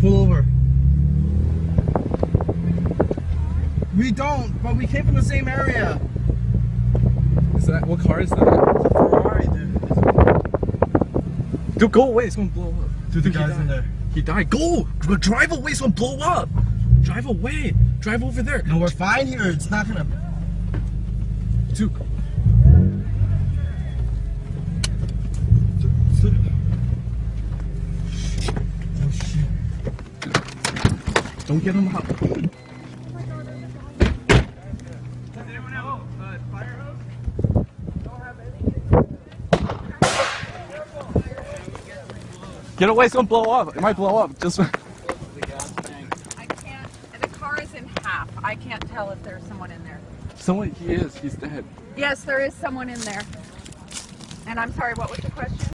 Pull over. We don't, but we came from the same area. Is that what car is that? Ferrari, dude. Dude, go away. It's gonna blow up. Dude, the he guy's in there. He died. Go. Drive away. It's gonna blow up. Drive away. Drive over there. No, we're fine here. It's not gonna. Dude. Don't get him out. Get away, it's gonna blow up. It might blow up. Just I can't. The car is in half. I can't tell if there's someone in there. someone. He is. He's dead. Yes, there is someone in there. And I'm sorry. What was the question?